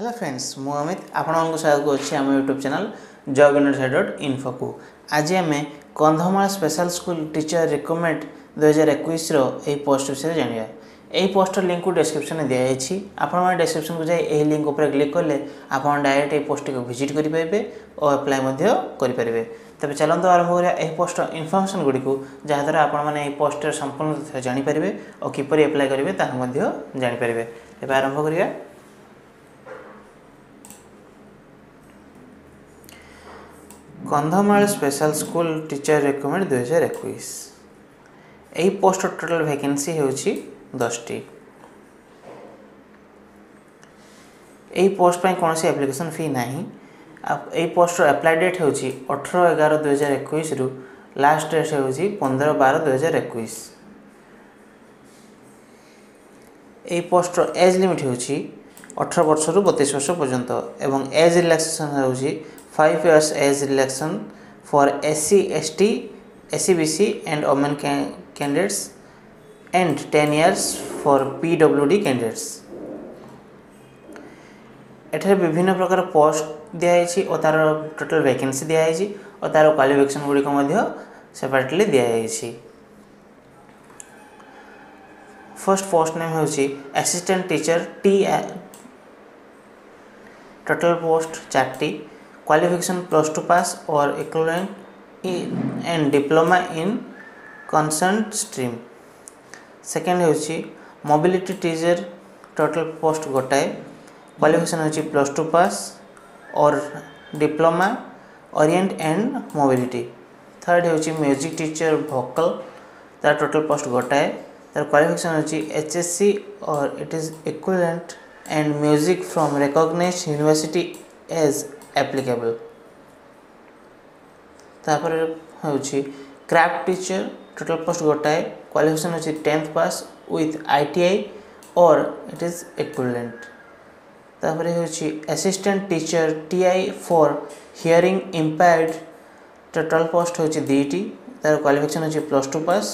Hello friends ମୁଁ ଅମିତ ଆପଣଙ୍କୁ ସ୍ୱାଗତ କରୁଛି ଆମ ୟୁଟ୍ୟୁବ୍ ଚ୍ୟାନେଲ୍ ଜଗନ୍ନାଥ ଡଟ୍ ଇନ୍ଫୋକୁ ଆଜି ଆମେ Kandhamal special school teacher recruitment ଦୁଇହଜାର ଏକୋଇଶର ଏହି ପୋଷ୍ଟ ବିଷୟରେ ଜାଣିବା ଏହି ପୋଷ୍ଟର ଲିଙ୍କକୁ ଡେସ୍କ୍ରିପ୍ସନ୍ରେ ଦିଆଯାଇଛି ଆପଣମାନେ ଡେସ୍କ୍ରିପ୍ସନ୍କୁ ଯାଇ ଏହି ଲିଙ୍କ ଉପରେ କ୍ଲିକ୍ କଲେ ଆପଣ ଡାଇରେକ୍ଟ ଏହି ପୋଷ୍ଟଟିକୁ ଭିଜିଟ୍ କରିପାରିବେ ଓ ଆପ୍ଲାଏ ମଧ୍ୟ କରିପାରିବେ ତେବେ ଚାଲନ୍ତୁ ଆରମ୍ଭ କରିବା ଏହି ପୋଷ୍ଟର ଇନଫର୍ମେସନ୍ ଗୁଡ଼ିକୁ ଯାହାଦ୍ୱାରା ଆପଣମାନେ ଏହି ପୋଷ୍ଟର ସମ୍ପୂର୍ଣ୍ଣ ତଥ୍ୟ ଜାଣିପାରିବେ ଓ କିପରି ଆପ୍ଲାଏ କରିବେ ତାହା ମଧ୍ୟ ଜାଣିପାରିବେ ଏବେ ଆରମ୍ଭ କରିବା Kandhamal special school teacher recruitment ଦୁଇହଜାର ଏକୋଇଶ ଏହି ପୋଷ୍ଟର ଟୋଟାଲ ଭ୍ୟାକେନ୍ସି ହେଉଛି ଦଶଟି ଏହି ପୋଷ୍ଟ ପାଇଁ କୌଣସି ଆପ୍ଲିକେସନ୍ ଫି ନାହିଁ ଏହି ପୋଷ୍ଟର ଆପ୍ଲାଏ ଡେଟ୍ ହେଉଛି ଅଠର ଏଗାର ଦୁଇହଜାର ଏକୋଇଶରୁ ଲାଷ୍ଟ ଡେଟ୍ ହେଉଛି ପନ୍ଦର ବାର ଦୁଇହଜାର ଏକୋଇଶ ଏହି ପୋଷ୍ଟର ଏଜ୍ ଲିମିଟ୍ ହେଉଛି ଅଠର ବର୍ଷରୁ ବତିଶ ବର୍ଷ ପର୍ଯ୍ୟନ୍ତ ଏବଂ ଏଜ୍ ରିଲାକ୍ସେସନ୍ ହେଉଛି five years age election for SC, ST, SCBC and women can candidates and 10 years for PWD candidates. ଏଠାରେ ବିଭିନ୍ନ ପ୍ରକାର ପୋଷ୍ଟ ଦିଆଯାଇଛି ଓ ତା'ର ଟୋଟାଲ୍ ଭ୍ୟାକେନ୍ସି ଦିଆଯାଇଛି ଓ ତା'ର କ୍ୱାଲିଫିକେସନ୍ ଗୁଡ଼ିକ ମଧ୍ୟ ସେପାରେଟଲି ଦିଆଯାଇଛି ଫାର୍ଷ୍ଟ ପୋଷ୍ଟ ନେମ୍ ହେଉଛି ଆସିଷ୍ଟାଣ୍ଟ ଟିଚର ଟି ଟୋଟାଲ୍ ପୋଷ୍ଟ ଚାରିଟି क्वालिफिकेशन प्लस टू पास और equivalent and diploma in concern stream second हूँ मोबिलिटी टीचर टोटल पोस्ट गोटाए क्वाफिकेसन हूँ प्लस टू पास और diploma orient and mobility third हूँ music teacher vocal तार total post गोटाए तार qualification हूँ एच एस सी और it is equivalent and music from recognise university as applicable ତାପରେ ହେଉଛି କ୍ରାଫ୍ଟ ଟିଚର ଟୋଟାଲ ପୋଷ୍ଟ ଗୋଟାଏ qualification ହେଉଛି tenth pass with I T I or it is equivalent ତାପରେ ହେଉଛି assistant teacher T I for hearing impaired total post ହେଉଛି ଦୁଇଟି ତାର qualification ହେଉଛି plus two pass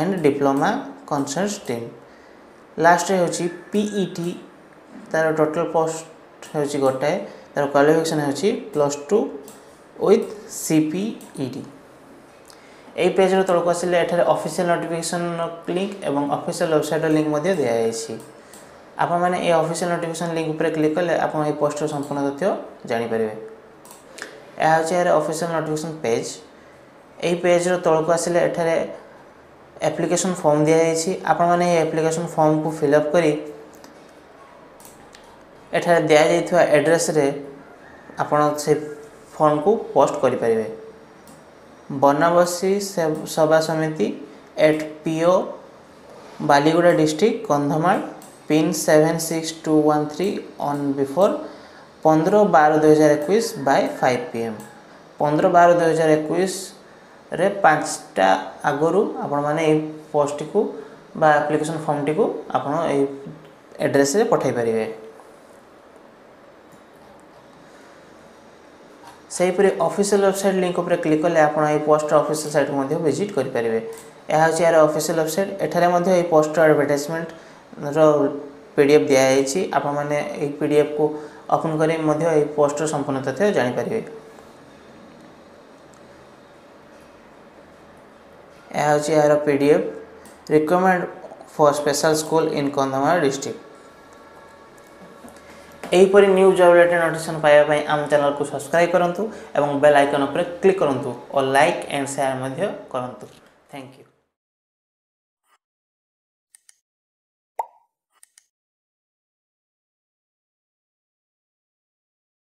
and diploma concern stream ଲାଷ୍ଟରେ ହେଉଛି ପିଇଟି ତାର ଟୋଟାଲ ପୋଷ୍ଟ ହେଉଛି ଗୋଟାଏ ତାର କ୍ୱାଲିଫିକେସନ୍ ହେଉଛି plus two with C P E D এই পেজর তলক আসলে এখানে অফিসিয়াল নোটিফিকেশন লিঙ্ক এবং অফিসিয়াল ওয়েবসাইটর লিঙ্ক মধ্যে দিয়েছি আপন মানে এই অফিসিয়াল নোটিফিকেশন লিঙ্ক উপরে ক্লিক কলে আপনার এই পোস্টর সম্পূর্ণ তথ্য জাঁপারে এ হচ্ছে এর অফিসিয়াল নোটিফিকেশন পেজ এই পেজর তলক আসলে এখানে আপ্লিকেশন ফর্ম দিয়েছি আপন মানে এই আপ্লিকেশন ফর্মকে ফিল আপ করে ଏଠାରେ ଦିଆଯାଇଥିବା ଆଡ଼୍ରେସ୍ରେ ଆପଣ ସେ ଫର୍ମକୁ ପୋଷ୍ଟ କରିପାରିବେ Banabasi Sabha Samiti at P O Baliguda district Kandhamal pin seven six two one three on before ପନ୍ଦର ବାର ଦୁଇହଜାର ଏକୋଇଶ ବାଇ ଫାଇଭ୍ ପି ଏମ୍ ପନ୍ଦର ବାର ଦୁଇହଜାର ଏକୋଇଶରେ ପାଞ୍ଚଟା ଆଗରୁ ଆପଣମାନେ ଏହି ପୋଷ୍ଟଟିକୁ ବା ଆପ୍ଲିକେସନ୍ ଫର୍ମଟିକୁ ଆପଣ ଏହି ଆଡ଼୍ରେସ୍ରେ ପଠାଇ ପାରିବେ ସେହିପରି ଅଫିସିଆଲ ୱେବସାଇଟ୍ ଲିଙ୍କ ଉପରେ କ୍ଲିକ୍ କଲେ ଆପଣ ଏହି ପୋଷ୍ଟର ଅଫିସିଆଲ ସାଇଟ୍କୁ ମଧ୍ୟ ଭିଜିଟ୍ କରିପାରିବେ ଏହା ହେଉଛି ଏହାର ଅଫିସିଆଲ ୱେବସାଇଟ୍ ଏଠାରେ ମଧ୍ୟ ଏହି ପୋଷ୍ଟର ଆଡ଼ଭର୍ଟାଇଜମେଣ୍ଟର ପି ଡି ଏଫ୍ ଦିଆଯାଇଛି ଆପଣମାନେ ଏହି ପି ଡି ଏଫ୍କୁ ଓପନ୍ କରି ମଧ୍ୟ ଏହି ପୋଷ୍ଟର ସମ୍ପୂର୍ଣ୍ଣ ତଥ୍ୟ ଜାଣିପାରିବେ ଏହା ହେଉଛି ଏହାର P D F recommend for special school in Kandhamal district ଏହିପରି ନ୍ୟୁଜ୍ ଆଉ ରିଲେଟେଡ଼୍ ନୋଟିଫିକେସନ୍ ପାଇବା ପାଇଁ ଆମ ଚ୍ୟାନେଲ୍କୁ ସବସ୍କ୍ରାଇବ୍ କରନ୍ତୁ ଏବଂ ବେଲ୍ ଆଇକନ୍ ଉପରେ କ୍ଲିକ୍ କରନ୍ତୁ ଓ ଲାଇକ୍ ଆଣ୍ଡ ସେୟାର୍ ମଧ୍ୟ କରନ୍ତୁ ଥ୍ୟାଙ୍କ ୟୁ